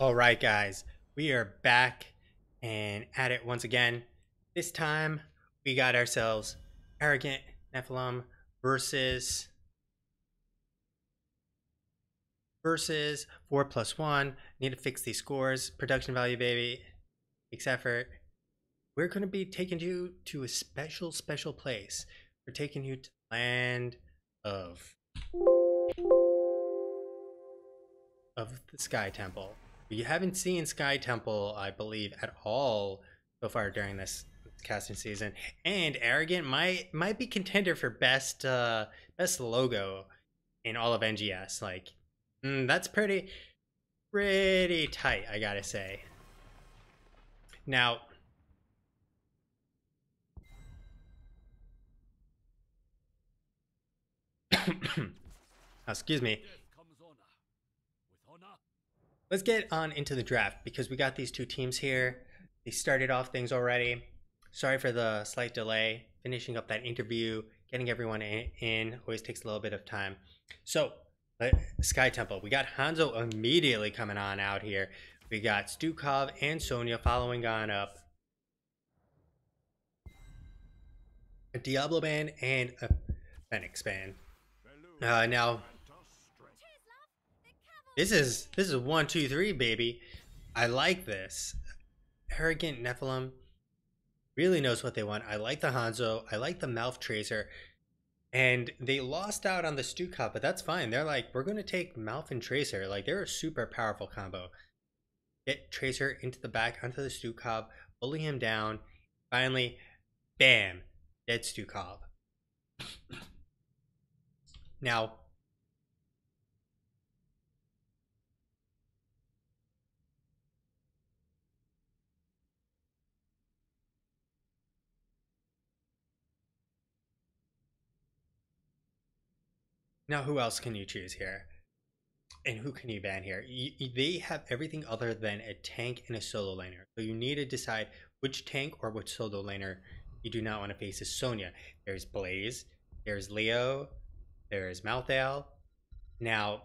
All right, guys, we are back and at it once again. This time, we got ourselves Arrogant Nephalem versus versus 4 plus 1. Need to fix these scores. Production value, baby. Makes effort. We're going to be taking you to a special, special place. We're taking you to the land of of the Sky Temple. You haven't seen Sky Temple, I believe, at all so far during this casting season. And Arrogant might might be contender for best uh best logo in all of NGS. Like mm, that's pretty pretty tight, I gotta say. Now excuse me let's get on into the draft because we got these two teams here. They started off things already. Sorry for the slight delay. Finishing up that interview, getting everyone in, always takes a little bit of time. So, Sky Temple, we got Hanzo immediately coming on out here. We got Stukov and Sonya following on up. A Diablo band and a Phoenix band. Uh, now, this is this is one, two, three, baby. I like this. Arrogant Nephalem really knows what they want. I like the Hanzo. I like the Malf Tracer. And they lost out on the Stukov, but that's fine. They're like, we're going to take Malf and Tracer. Like, they're a super powerful combo. Get Tracer into the back, onto the Stukov, bully him down. Finally, bam, dead Stukov. now, Now, who else can you choose here? And who can you ban here? They have everything other than a tank and a solo laner. So you need to decide which tank or which solo laner you do not want to face is Sonya. There's Blaze, there's Leo, there's Malthael. Now,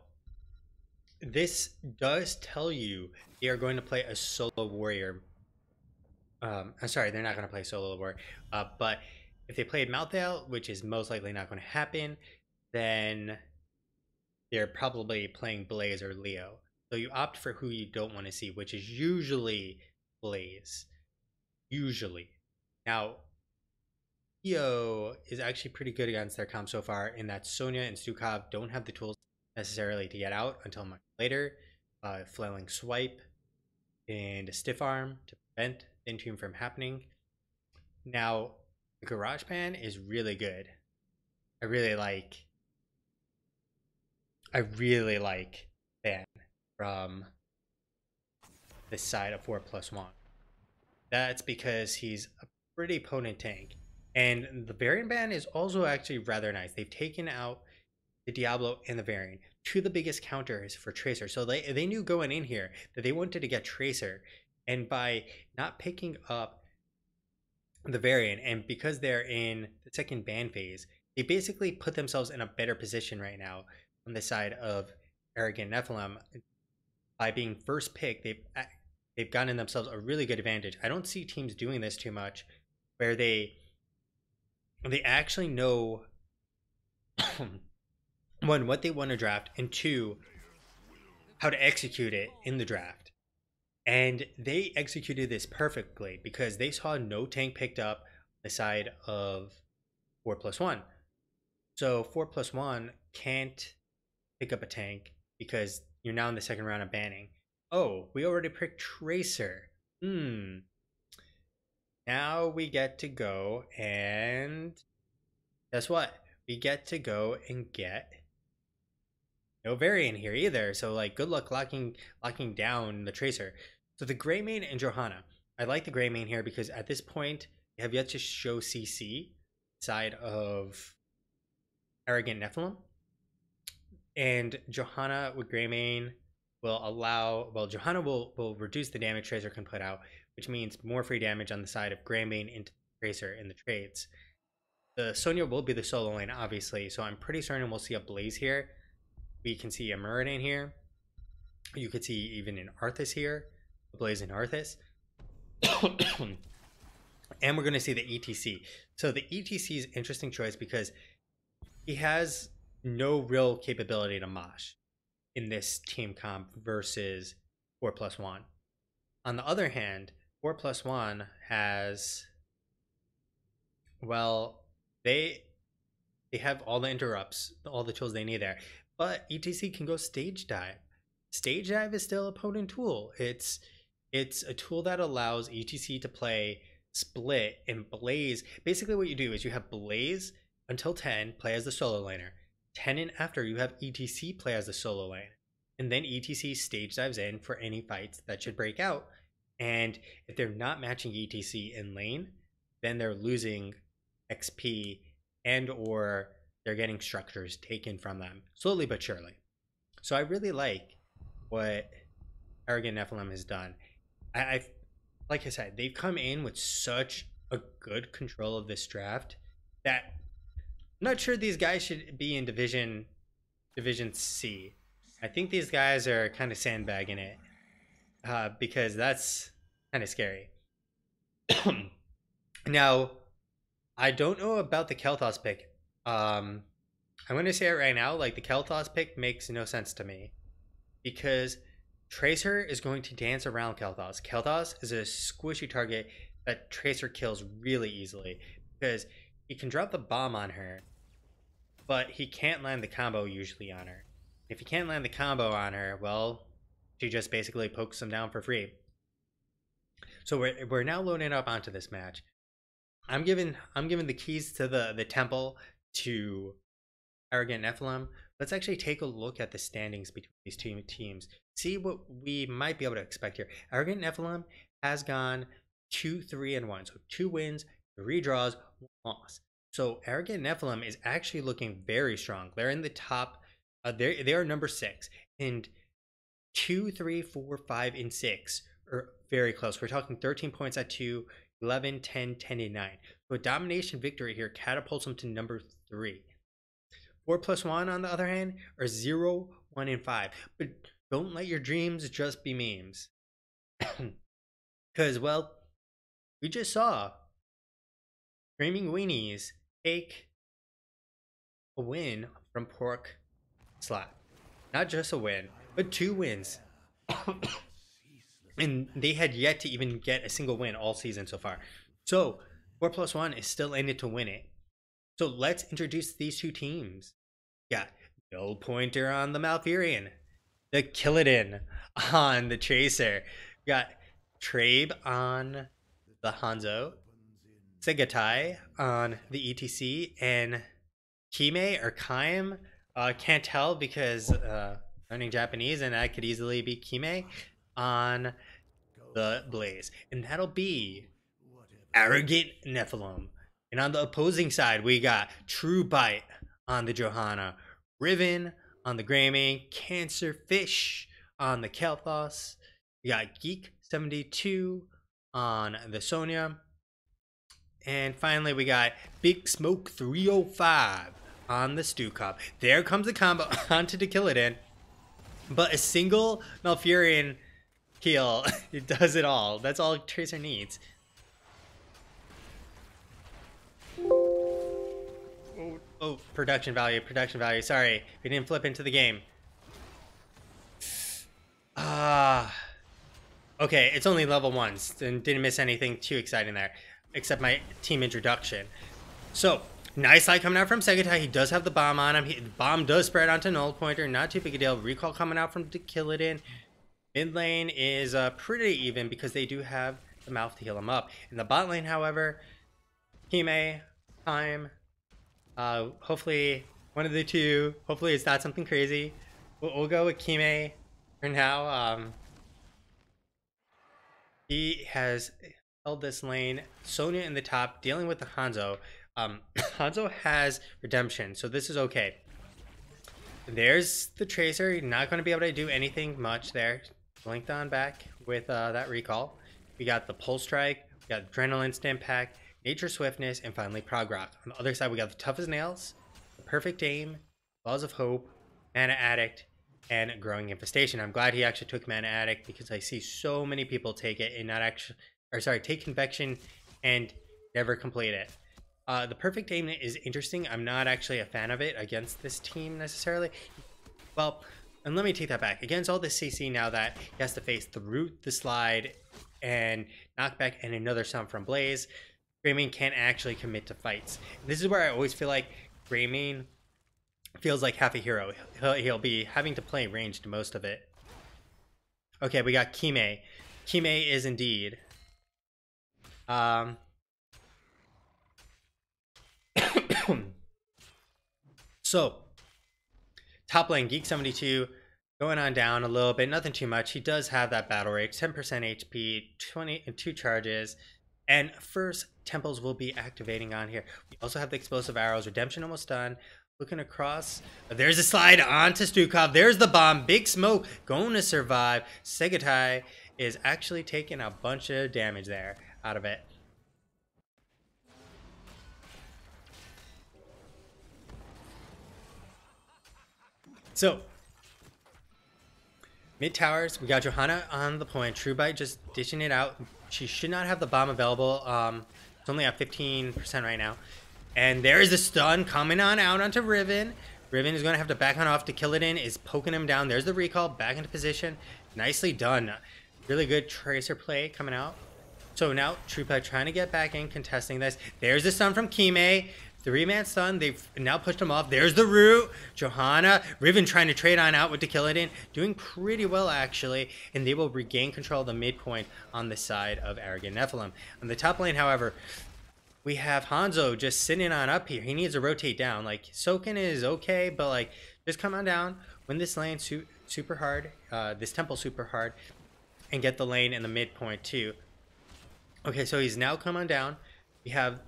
this does tell you they are going to play a solo warrior. Um, I'm sorry, they're not going to play solo warrior. Uh, but if they played Malthael, which is most likely not going to happen, then they're probably playing Blaze or Leo. So you opt for who you don't want to see, which is usually Blaze. Usually. Now, Leo is actually pretty good against their comp so far in that Sonya and Stukov don't have the tools necessarily to get out until much later. Uh, flailing swipe and a stiff arm to prevent entomb from happening. Now, Garrosh ban is really good. I really like I really like Ban from this side of 4 plus 1. That's because he's a pretty potent tank. And the Varian ban is also actually rather nice. They've taken out the Diablo and the Varian, two of the biggest counters for Tracer. So they, they knew going in here that they wanted to get Tracer. And by not picking up the Varian, and because they're in the second ban phase, they basically put themselves in a better position right now on the side of arrogant Nephalem by being first pick. They've they've gotten themselves a really good advantage. I don't see teams doing this too much, where they they actually know one what they want to draft and two how to execute it in the draft. And they executed this perfectly because they saw no tank picked up the side of four plus one. So four plus one can't pick up a tank because you're now in the second round of banning. Oh, we already picked Tracer. Hmm. Now we get to go and guess what? We get to go and get no Varian here either. So like good luck locking locking down the Tracer. So the Greymane and Johanna. I like the gray main here because at this point they have yet to show CC side of Arrogant Nephalem and Johanna with Greymane will allow well Johanna will will reduce the damage Tracer can put out, which means more free damage on the side of Greymane into Tracer in the trades. The Sonya will be the solo lane, obviously, so I'm pretty certain we'll see a Blaze here. We can see a Muradin here. You could see even an Arthas here, a Blaze in Arthas. and we're going to see the ETC. So the ETC is interesting choice because he has no real capability to mosh in this team comp versus 4 plus 1. On the other hand, 4 plus 1 has, well, they they have all the interrupts, all the tools they need there. But ETC can go stage dive. Stage dive is still a potent tool. It's it's a tool that allows ETC to play split and blaze. Basically what you do is you have blaze until 10 play as the solo laner. 10 and after you have ETC play as the solo lane. And then ETC stage dives in for any fights that should break out. And if they're not matching ETC in lane, then they're losing XP and or they're getting structures taken from them slowly but surely. So I really like what Arrogant Nephalem has done. I, I like I said, they've come in with such a good control of this draft that not sure these guys should be in division division C. I think these guys are kind of sandbagging it uh, because that's kind of scary. now, I don't know about the Kael'thas pick. Um, I'm going to say it right now. Like the Kael'thas pick makes no sense to me because Tracer is going to dance around Kael'thas. Kael'thas is a squishy target that Tracer kills really easily because he can drop the bomb on her, but he can't land the combo usually on her. If he can't land the combo on her, well, she just basically pokes him down for free. So we're, we're now loading up onto this match. I'm giving I'm giving the keys to the the temple to Arrogant Nephalem. Let's actually take a look at the standings between these two teams. See what we might be able to expect here. Arrogant Nephalem has gone two, three, and one. So two wins, three draws, one loss. So Arrogant Nephalem is actually looking very strong. They're in the top. Uh, they they are number six, and two, three, four, five, and six are very close. We're talking 13 points at two, 11, 10, 10, and 9. So a domination victory here catapults them to number 3. 4 plus 1, on the other hand, are zero, one, and 5. But don't let your dreams just be memes. Because, well, we just saw Screaming Weenies take a win from Pork Slap. Not just a win, but two wins. and they had yet to even get a single win all season so far. So four plus one is still in it to win it. So let's introduce these two teams. Got Null Pointer on the Malfurion, the Kil'jaeden on the Tracer, got Trabe on the Hanzo, Segatai on the ETC, and Kime or Kaim. Uh, can't tell because uh, learning Japanese, and I could easily be Kime on the Blaze. And that'll be Arrogant Nephalem. And on the opposing side, we got True Bite on the Johanna, Riven on the Greymane, Cancer Fish on the Kael'thas. We got Geek 72 on the Sonya. And finally, we got Big Smoke 305 on the Stukov. There comes the combo onto the Kil'jaeden. But a single Malfurion heal. it does it all. That's all Tracer needs. Oh, oh, production value, production value. Sorry, we didn't flip into the game. Ah. Uh, okay, it's only level ones, and didn't miss anything too exciting there, except my team introduction. So, nice light coming out from Segatai. He does have the bomb on him. He, the bomb does spread onto Null Pointer. Not too big a deal. Recall coming out from Kil'jaeden. Mid lane is uh, pretty even because they do have the Malf to heal them up. In the bot lane, however, Kime, Time, uh, hopefully one of the two. Hopefully it's not something crazy. We'll, we'll go with Kime for now. Um, he has held this lane. Sonya in the top, dealing with the Hanzo. Um, Hanzo has redemption, so this is okay. There's the Tracer. Not going to be able to do anything much there. Blinked on back with uh, that recall. We got the Pulse Strike, we got Adrenaline Stimpak, Nature Swiftness, and finally Prog Rock. On the other side, we got the Tough as Nails, the Perfect Aim, Laws of Hope, Mana Addict, and Growing Infestation. I'm glad he actually took Mana Addict because I see so many people take it and not actually, or sorry, take Convection and never complete it. Uh, the Perfect Aim is interesting. I'm not actually a fan of it against this team necessarily. Well, and let me take that back. Against all this CC now that he has to face the root, the slide, and knockback, and another sound from Blaze, Greymane can't actually commit to fights. This is where I always feel like Greymane feels like half a hero. He'll, he'll be having to play ranged most of it. Okay, we got Kime. Kime is indeed. Um. so, top lane, Geek72, going on down a little bit, nothing too much. He does have that battle rate, 10% HP, 20, and two charges, and first temples will be activating on here. We also have the explosive arrows, redemption almost done. Looking across, there's a slide onto Stukov. There's the bomb. Big smoke going to survive. Segatai is actually taking a bunch of damage there out of it. So, mid towers, we got Johanna on the point. True Bite just dishing it out. She should not have the bomb available. Um, it's only at 15% right now. And there is a stun coming on out onto Riven. Riven is going to have to back on off to kill it in. Is poking him down. There's the recall. Back into position. Nicely done. Really good Tracer play coming out. So now Trupa trying to get back in, contesting this. There's the stun from Kime. Three-man stun. They've now pushed him off. There's the root. Johanna. Riven trying to trade on out with in, Doing pretty well, actually. And they will regain control of the midpoint on the side of Arrogant Nephalem. On the top lane, however, we have Hanzo just sitting on up here. He needs to rotate down. Like, Soken is okay, but, like, just come on down. Win this lane su super hard. Uh, this temple super hard. And get the lane in the midpoint, too. Okay, so he's now come on down. We have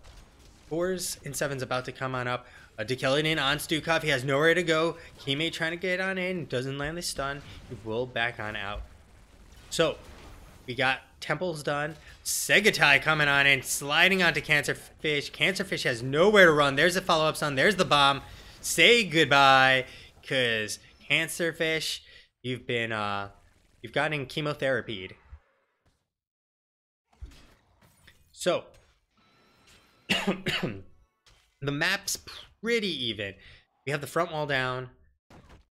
fours and sevens about to come on up. Uh, in on Stukov. He has nowhere to go. Kime trying to get on in. Doesn't land the stun. He will back on out. So, we got temples done. Segatai coming on in, sliding onto Cancerfish. Cancerfish has nowhere to run. There's a follow-up stun. There's the bomb. Say goodbye, because Cancerfish, you've been, uh, you've gotten chemotherapied. So, the map's pretty even. We have the front wall down.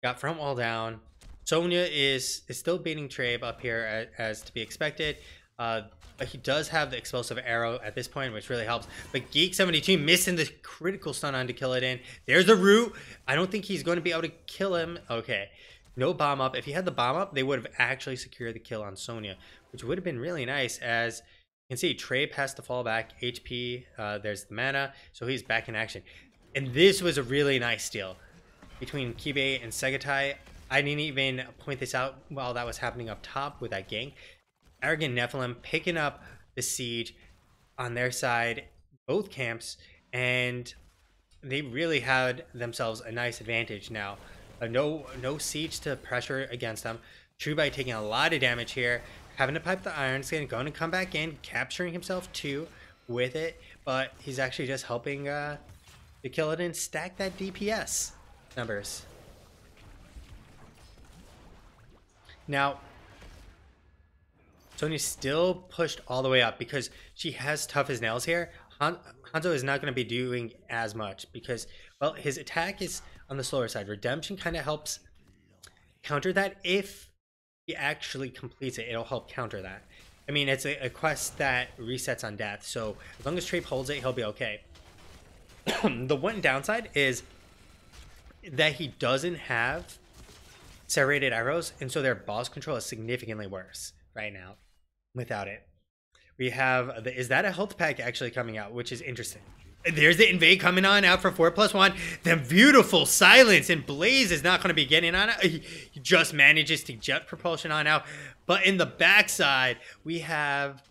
Got front wall down. Sonya is is still beating Trabe up here as, as to be expected. Uh, but he does have the explosive arrow at this point, which really helps. But Geek72 missing the critical stun on to kill it in. There's the root. I don't think he's going to be able to kill him. Okay. No bomb up. If he had the bomb up, they would have actually secured the kill on Sonya, which would have been really nice as you can see Trape has to fall back. HP, uh, there's the mana, so he's back in action. And this was a really nice steal between Kibe and Segatai. I didn't even point this out while that was happening up top with that gank. Arrogant Nephalem picking up the siege on their side, both camps, and they really had themselves a nice advantage now. Uh, no, no siege to pressure against them. True Bite taking a lot of damage here having to pipe the Iron Skin, going to come back in, capturing himself too with it, but he's actually just helping uh, the Killadin stack that DPS numbers. Now, Sonya still pushed all the way up because she has tough as nails here. Han Hanzo is not going to be doing as much because, well, his attack is on the slower side. Redemption kind of helps counter that if he actually completes it, it'll help counter that. I mean, it's a, a quest that resets on death, so as long as Trape holds it, he'll be okay. the one downside is that he doesn't have serrated arrows, and so their boss control is significantly worse right now without it. We have the, is that a health pack actually coming out, which is interesting. There's the invade coming on out for four plus one. The beautiful silence and Blaze is not going to be getting on it. He just manages to jet propulsion on out. But in the backside, we have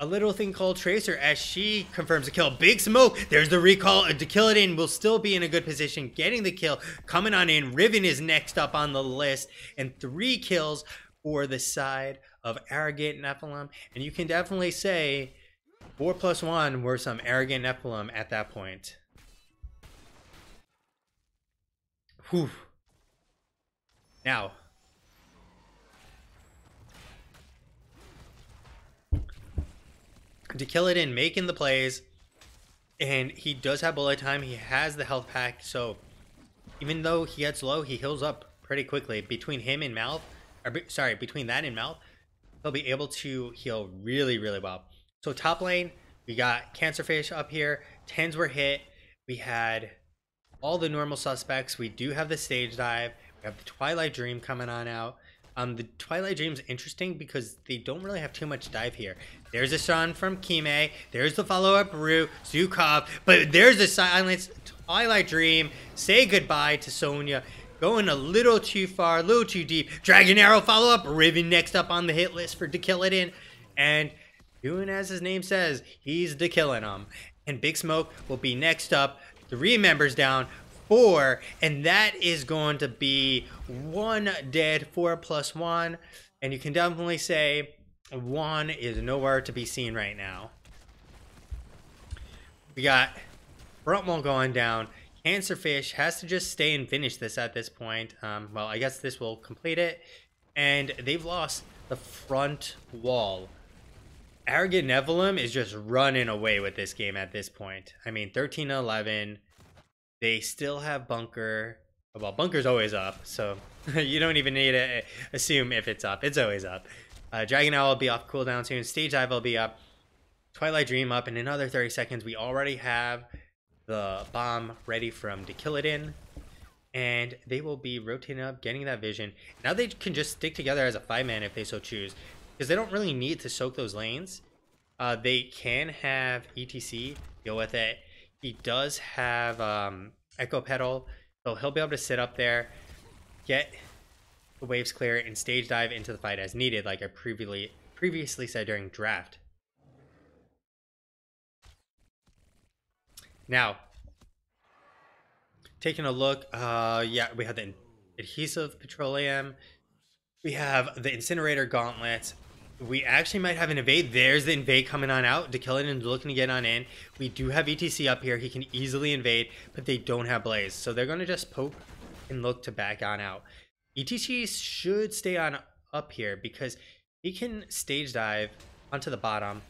a little thing called Tracer as she confirms a kill. Big smoke. There's the recall. To kill it in will still be in a good position. Getting the kill. Coming on in. Riven is next up on the list. And three kills for the side of Arrogant Nephalem. And you can definitely say Four plus one were some arrogant Nephalem at that point. Whew. Now, to kill it in making the plays, and he does have bullet time. He has the health pack, so even though he gets low, he heals up pretty quickly. Between him and Malf, or sorry, between that and Malf, he'll be able to heal really, really well. So top lane, we got Cancerfish up here. Tens were hit. We had all the normal suspects. We do have the stage dive. We have the Twilight Dream coming on out. Um, the Twilight Dream's interesting because they don't really have too much dive here. There's a Sun from Kime. There's the follow-up Root, Stukov. But there's the Silence Twilight Dream. Say goodbye to Sonya. Going a little too far, a little too deep. Dragon Arrow follow-up. Riven next up on the hit list for to kill it in, And doing as his name says, he's the killing them. And Big Smoke will be next up. Three members down four, and that is going to be one dead, four plus one. And you can definitely say one is nowhere to be seen right now. We got Bruntwell going down. Cancerfish has to just stay and finish this at this point. Um, well, I guess this will complete it. And they've lost the front wall. Arrogant Nephalem is just running away with this game at this point. I mean, 13 11. They still have bunker. Well, bunker's always up, so you don't even need to assume if it's up. It's always up. Uh, Dragon Owl will be off cooldown soon. Stage Dive will be up. Twilight Dream up And in another 30 seconds. We already have the bomb ready from to kill it in. And they will be rotating up, getting that vision. Now they can just stick together as a five-man if they so choose. Because they don't really need to soak those lanes. Uh, they can have ETC deal with it he does have um, Echo Pedal, so he'll be able to sit up there, get the waves clear, and stage dive into the fight as needed, like I previously previously said during draft. Now, taking a look, uh, yeah, we have the adhesive petroleum, we have the incinerator gauntlets, we actually might have an invade. There's the invade coming on out. Dekillen and looking to get on in. We do have ETC up here. He can easily invade, but they don't have Blaze. So they're going to just poke and look to back on out. ETC should stay on up here because he can stage dive onto the bottom.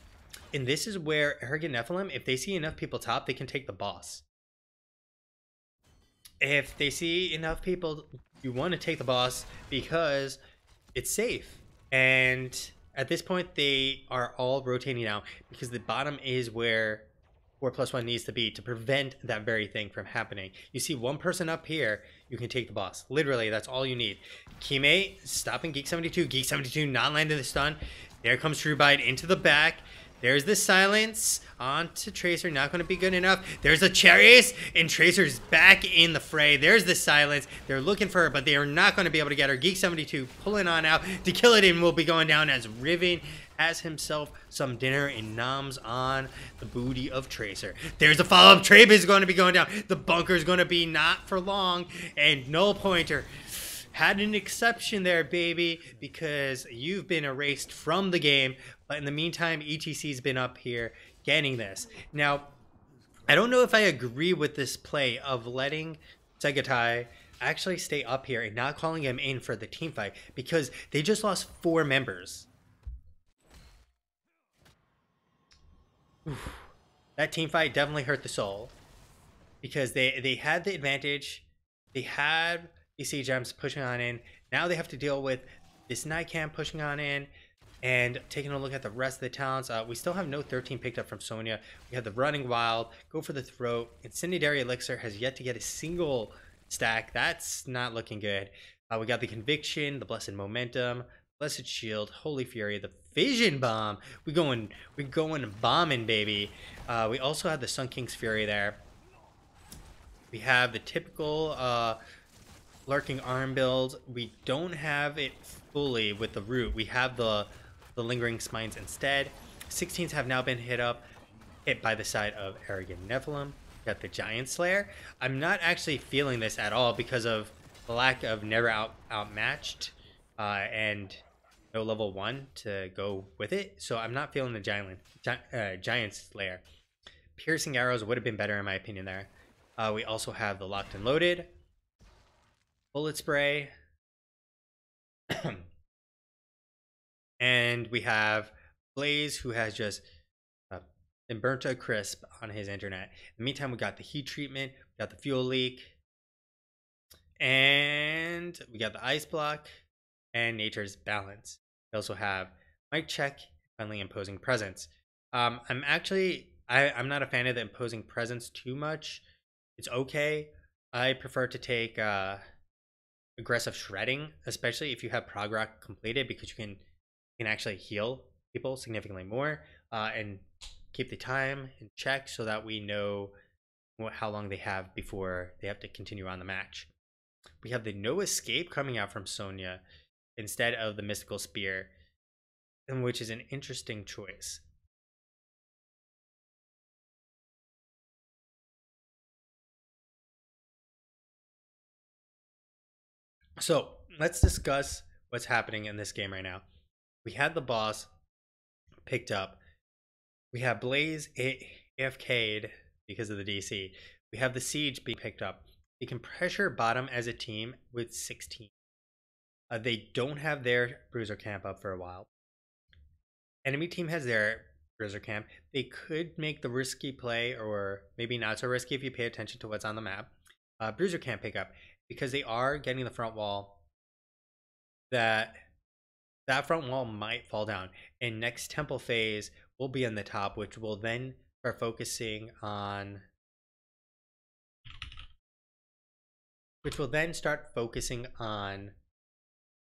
And this is where Arrogant Nephalem, if they see enough people top, they can take the boss. If they see enough people, you want to take the boss because it's safe. And at this point, they are all rotating now because the bottom is where 4 plus 1 needs to be to prevent that very thing from happening. You see one person up here, you can take the boss. Literally, that's all you need. Kime stopping Geek 72. Geek 72 not landing the stun. There comes True Bite into the back. There's the silence On to Tracer, not going to be good enough. There's a Chariot, and Tracer's back in the fray. There's the silence. They're looking for her, but they are not going to be able to get her. Geek72 pulling on out. To kill it in will be going down as Riven has himself some dinner and noms on the booty of Tracer. There's a follow-up. Trabe is going to be going down. The bunker is going to be not for long, and Null Pointer had an exception there, baby, because you've been erased from the game. But in the meantime, ETC's been up here getting this. Now, I don't know if I agree with this play of letting Segatai actually stay up here and not calling him in for the team fight because they just lost four members. Oof. That team fight definitely hurt the soul because they they had the advantage. They had EC Gems pushing on in. Now they have to deal with this Knight Camp pushing on in. And taking a look at the rest of the talents, uh, we still have no 13 picked up from Sonya. We have the Running Wild, Go for the Throat. Incendiary Elixir has yet to get a single stack. That's not looking good. Uh, we got the Conviction, the Blessed Momentum, Blessed Shield, Holy Fury, the Vision Bomb. We going, we going bombing, baby. Uh, we also have the Sun King's Fury there. We have the typical uh, lurking arm build. We don't have it fully with the root. We have the the lingering spines instead. 16s have now been hit up, hit by the side of Arrogant Nephalem. Got the Giant Slayer. I'm not actually feeling this at all because of the lack of never out outmatched uh, and no level one to go with it. So I'm not feeling the Giant Gi uh, Giant Slayer. Piercing arrows would have been better in my opinion there. Uh, we also have the locked and loaded bullet spray, and we have Blaze, who has just uh, been burnt to a crisp on his internet. In the meantime, we got the heat treatment, we got the fuel leak, and we got the ice block and nature's balance. We also have mic check, finally imposing presence. Um, I'm actually I, I'm not a fan of the imposing presence too much. It's okay. I prefer to take uh, aggressive shredding, especially if you have prog rock completed, because you can you can actually heal people significantly more uh, and keep the time in check so that we know what, how long they have before they have to continue on the match. We have the no escape coming out from Sonya instead of the mystical spear, which is an interesting choice. So let's discuss what's happening in this game right now. We had the boss picked up. We have Blaze AFK'd because of the DC. We have the siege being picked up. They can pressure bottom as a team with 16. Uh, they don't have their bruiser camp up for a while. Enemy team has their bruiser camp. They could make the risky play, or maybe not so risky if you pay attention to what's on the map. Uh, bruiser camp pickup because they are getting the front wall. That that front wall might fall down, and next temple phase will be on the top, which will then start focusing on which will then start focusing on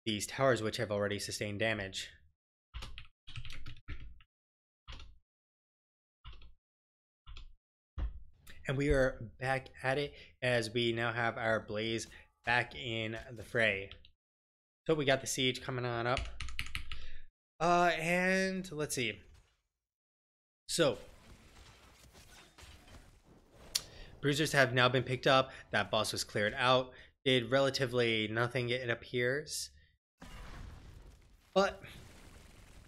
these towers which have already sustained damage. And we are back at it as we now have our blaze back in the fray. So we got the siege coming on up. Uh, and let's see. So Bruisers have now been picked up. That boss was cleared out. Did relatively nothing, it appears. But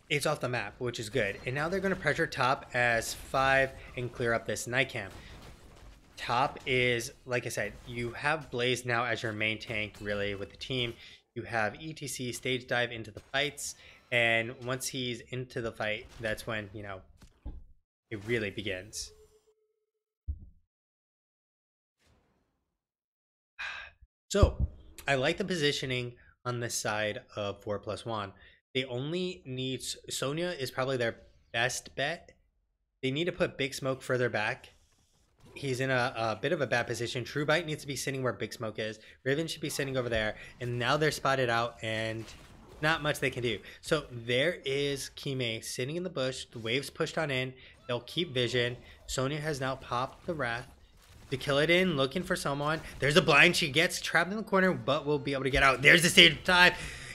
it's off the map, which is good. And now they're going to pressure top as 5 and clear up this knight camp. Top is, like I said, you have Blaze now as your main tank, really, with the team. You have ETC stage dive into the fights. And once he's into the fight, that's when, you know, it really begins. So I like the positioning on this side of four plus one. They only need Sonya is probably their best bet. They need to put Big Smoke further back. He's in a, a bit of a bad position. True Bite needs to be sitting where Big Smoke is. Riven should be sitting over there. And now they're spotted out and not much they can do. So there is Kime sitting in the bush. The waves pushed on in. They'll keep vision. Sonya has now popped the Wrath to kill it in, looking for someone. There's a blind. She gets trapped in the corner, but will be able to get out. There's the stage dive.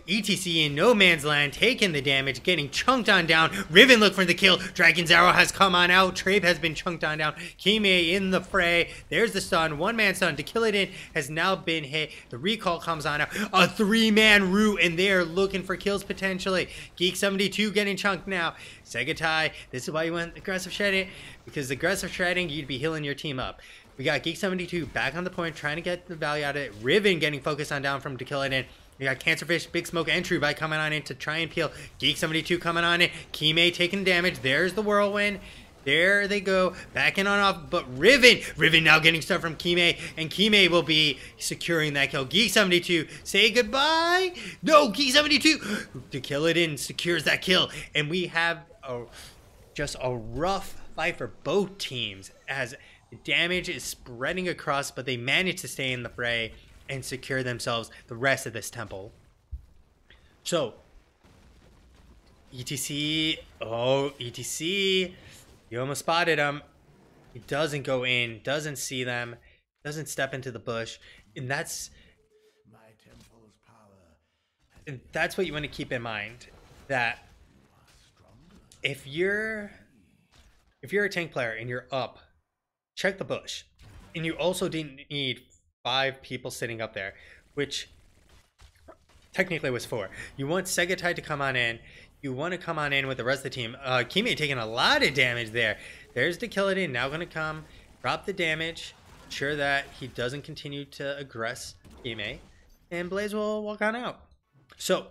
ETC in no man's land, taking the damage, getting chunked on down. Riven look for the kill. Dragon's Arrow has come on out. Trape has been chunked on down. Kime in the fray. There's the stun. One man stun to kill it in has now been hit. The recall comes on out. A three man root, and they're looking for kills potentially. Geek 72 getting chunked now. Segatai, this is why you went aggressive shredding because aggressive shredding, you'd be healing your team up. We got Geek72 back on the point, trying to get the value out of it. Riven getting focused on down from to kill it in. We got Cancerfish, Big Smoke, and True Bite coming on in to try and peel. Geek72 coming on in. Kime taking damage. There's the Whirlwind. There they go, back backing on off, but Riven, Riven now getting stuff from Kime, and Kime will be securing that kill. Geek72, say goodbye. No, Geek72 to kill it in, secures that kill, and we have a, just a rough fight for both teams as damage is spreading across, but they manage to stay in the fray and secure themselves the rest of this temple. So, ETC, oh, ETC, you almost spotted him. He doesn't go in, doesn't see them, doesn't step into the bush, and that's my temple's power. and that's what you want to keep in mind. That if you're if you're a tank player and you're up check the bush. And you also didn't need five people sitting up there, which technically was four. You want Segatai to come on in. You want to come on in with the rest of the team. Uh, Kimi taking a lot of damage there. There's the kill. Now going to come, drop the damage, ensure that he doesn't continue to aggress Kimi, and Blaze will walk on out. So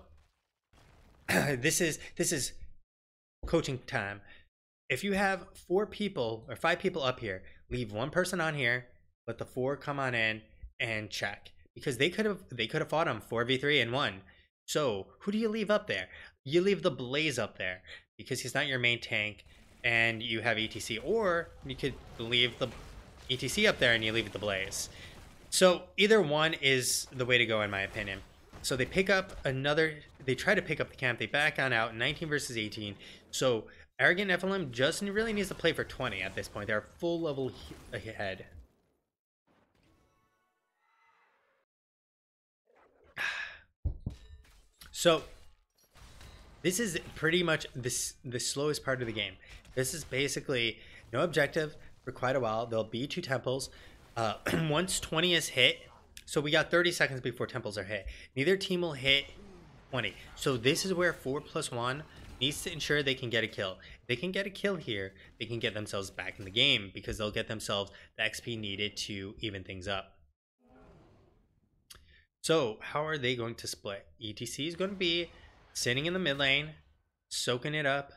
this is this is coaching time. If you have four people or five people up here, leave one person on here, let the four come on in and check because they could have they could have fought him four v three and one. So who do you leave up there? You leave the Blaze up there because he's not your main tank, and you have ETC, or you could leave the ETC up there and you leave the Blaze. So either one is the way to go in my opinion. So they pick up another, they try to pick up the camp, they back on out, 19 versus 18. So Arrogant Nephalem just really needs to play for 20 at this point. They're full level ahead. So this is pretty much this the slowest part of the game. This is basically no objective for quite a while. There'll be two temples. Uh, once 20 is hit, so we got 30 seconds before temples are hit. Neither team will hit 20. So this is where 4 plus 1 needs to ensure they can get a kill. If they can get a kill here, they can get themselves back in the game because they'll get themselves the XP needed to even things up. So how are they going to split? ETC is going to be sitting in the mid lane, soaking it up.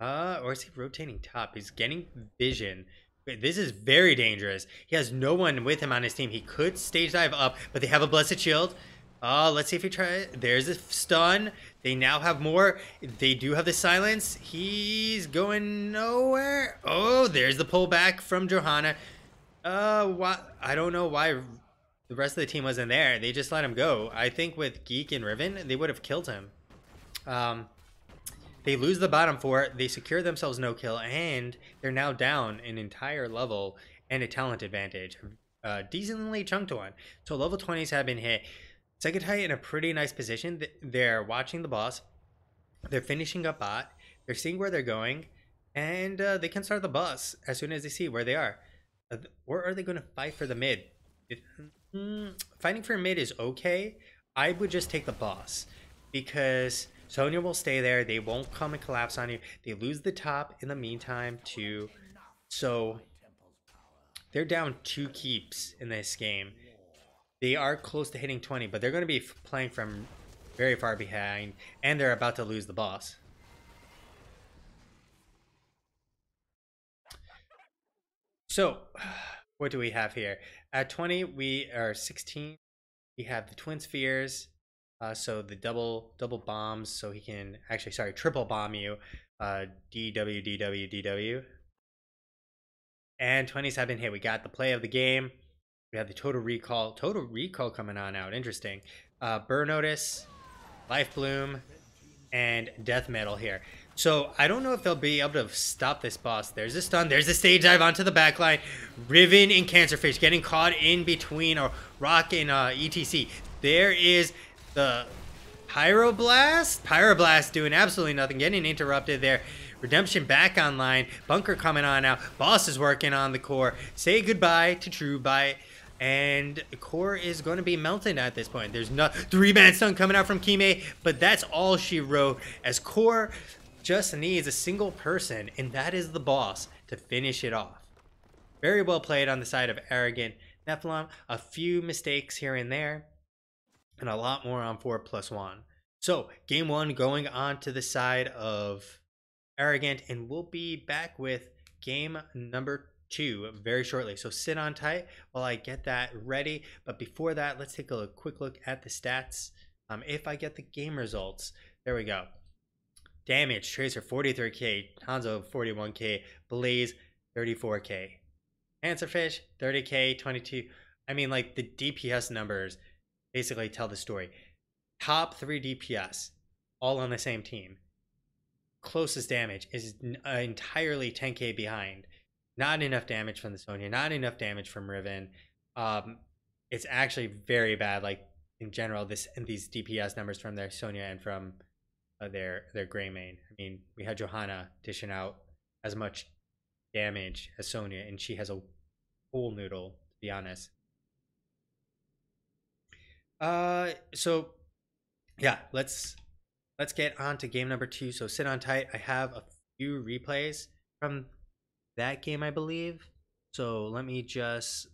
Uh, or is he rotating top? He's getting vision this is very dangerous. He has no one with him on his team. He could stage dive up, but they have a blessed shield. Oh, let's see if he tries. There's a stun. They now have more. They do have the silence. He's going nowhere. Oh, there's the pullback from Johanna. Uh, what? I don't know why the rest of the team wasn't there. They just let him go. I think with Geek and Riven, they would have killed him. Um, they lose the bottom four. They secure themselves no kill, and they're now down an entire level and a talent advantage. Uh, decently chunked one. So level 20s have been hit. Segatai in a pretty nice position. They're watching the boss. They're finishing up bot. They're seeing where they're going, and uh, they can start the boss as soon as they see where they are. Uh, or are they going to fight for the mid? Mm, fighting for mid is okay. I would just take the boss because Sonya will stay there. They won't come and collapse on you. They lose the top in the meantime, too. So they're down two keeps in this game. They are close to hitting 20, but they're going to be playing from very far behind, and they're about to lose the boss. So, what do we have here? At 20, we are 16. We have the Twin Spheres, uh, so the double double bombs, so he can actually sorry triple bomb you. Uh, DW DW DW. And 27. Hey. We got the play of the game. We have the total recall. Total recall coming on out. Interesting. Uh, Burn Notice, Life Bloom, and Death Metal here. So I don't know if they'll be able to stop this boss. There's a stun. There's a stage dive onto the backline. Riven and Cancerfish getting caught in between a rock and uh, ETC. There is the Pyroblast? Pyroblast doing absolutely nothing, getting interrupted there. Redemption back online. Bunker coming on now. Boss is working on the core. Say goodbye to True Bite and core is going to be melting at this point. There's no three man stun coming out from Kime, but that's all she wrote. As core just needs a single person, and that is the boss to finish it off. Very well played on the side of arrogant Nephalem. A few mistakes here and there, and a lot more on 4 plus 1. So, game one going on to the side of Arrogant, and we'll be back with game number very shortly. So, sit on tight while I get that ready. But before that, let's take a quick look at the stats. Um, if I get the game results, there we go. Damage, Tracer 43k, Hanzo 41k, Blaze 34k, Cancerfish 30k, 22. I mean, like the DPS numbers basically tell the story. Top three DPS, all on the same team. Closest damage is uh, entirely 10k behind. Not enough damage from the Sonya, not enough damage from Riven. Um, it's actually very bad. Like in general, this and these DPS numbers from their Sonya and from uh, their their Greymane. I mean, we had Johanna dishing out as much damage as Sonya, and she has a whole noodle. To be honest, uh, so yeah, let's let's get on to game number two. So sit on tight. I have a few replays from that game, I believe. So let me just